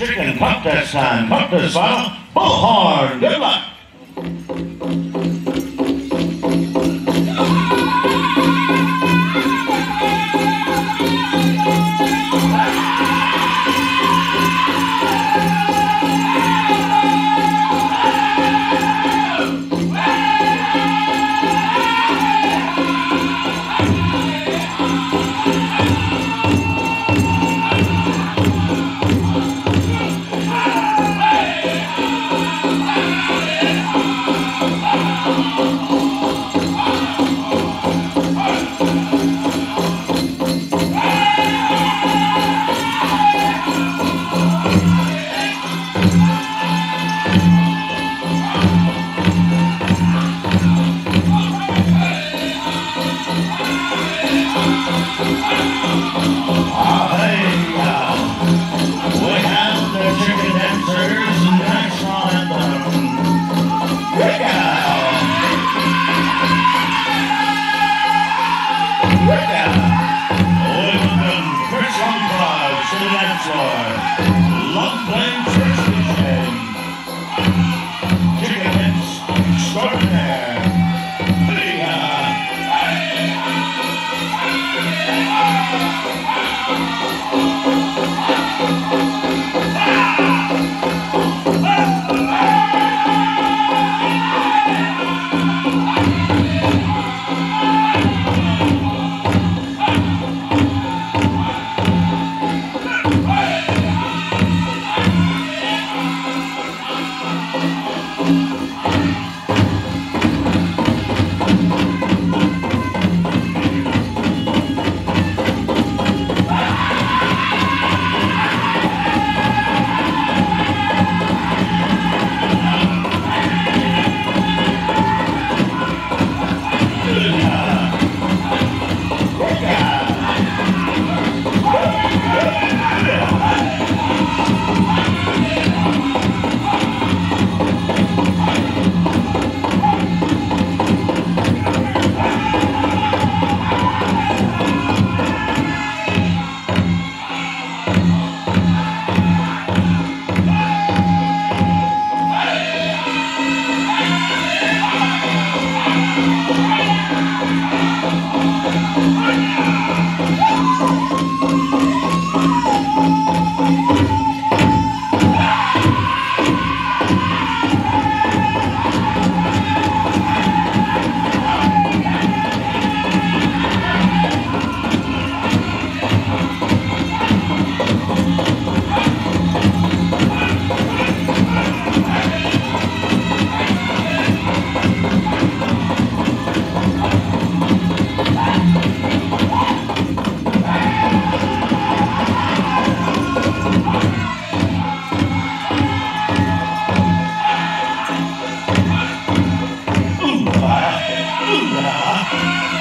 chicken contest time. Contest final, bullhorn. Good luck. Long playing church. Chicken dance extraordinaire. Hey, uh, Música